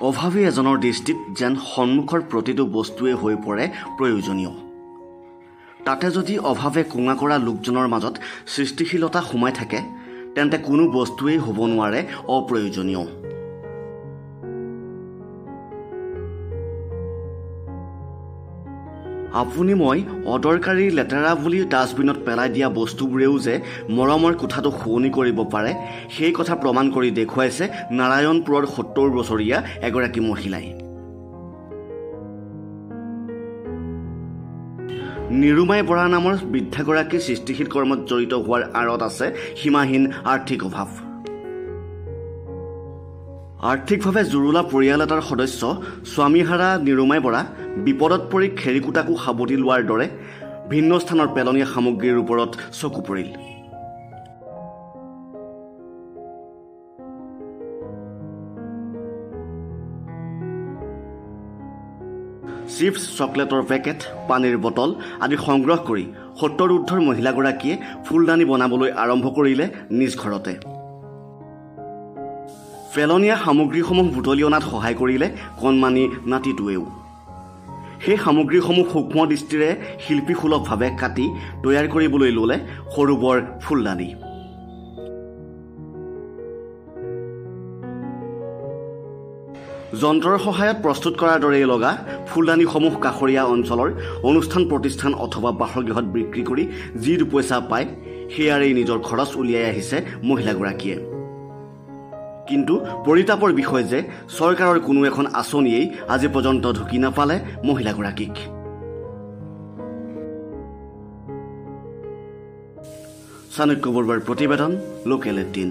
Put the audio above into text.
অভাৱী এজনৰ দৃষ্টিত যেন সন্মুখৰ প্ৰতিটো বস্তুৱেই হৈ পৰে প্ৰয়োজনীয়। তাতে যদি অভাৱে কোঙা কৰা লোকজনৰ মাজত সৃষ্টিশীলতা সোমাই থাকে তেন্তে কোনো বস্তুৱেই হ'ব নোৱাৰে অপ্ৰয়োজনীয়। আপুনি মই অদৰকাৰী লেতেৰা বুলি ডাষ্টবিনত পেলাই দিয়া বস্তুবোৰেও যে মৰমৰ কোঠাটো শুৱনি কৰিব পাৰে সেই কথা প্ৰমাণ কৰি দেখুৱাইছে নাৰায়ণপুৰৰ সত্তৰ বছৰীয়া এগৰাকী মহিলাই। নিৰুমাই বৰা নামৰ বৃদ্ধাগৰাকী সৃষ্টিশীল কৰ্মত জড়িত হোৱাৰ আঁৰত আছে সীমাহীন আৰ্থিক অভাৱ। আৰ্থিকভাৱে জুৰুলা পৰিয়াল এটাৰ সদস্য স্বামীহাৰা নিৰুমাই বৰা বিপদত পৰি খেৰিকোটাকো সাৱটি লোৱাৰ দৰে ভিন্ন স্থানৰ পেলনীয়া সামগ্ৰীৰ ওপৰত চকু পৰিল। চিপছ চকলেটৰ পেকেট পানীৰ বটল আদি সংগ্ৰহ কৰি সত্তৰ ঊৰ্ধৰ মহিলাগৰাকীয়ে ফুলদানি বনাবলৈ আৰম্ভ কৰিলে নিজ ঘৰতে। পেলনীয়া সামগ্ৰীসমূহ বুটলি অনাত সহায় কৰিলে কণমানি নাতিটোৱেও। সেই সামগ্ৰীসমূহ সূক্ষ্ম দৃষ্টিৰে শিল্পীসুলভভাৱে কাটি তৈয়াৰ কৰিবলৈ ল'লে সৰু বৰ ফুলদানি। যন্ত্ৰৰ সহায়ত প্ৰস্তুত কৰাৰ দৰেই লগা ফুলদানিসমূহ কাষৰীয়া অঞ্চলৰ অনুষ্ঠান প্ৰতিষ্ঠান অথবা বাসগৃহত বিক্ৰী কৰি যি দুপইচা পায় সেয়াৰেই নিজৰ খৰচ উলিয়াই আহিছে মহিলাগৰাকীয়ে। কিন্তু পৰিতাপৰ বিষয় যে চৰকাৰৰ কোনো এখন আঁচনিয়েই আজি পৰ্যন্ত ঢুকি নাপালে মহিলাগৰাকীক। চাণক্য বৰুৱাৰ প্ৰতিবেদন লোকেল এইটিন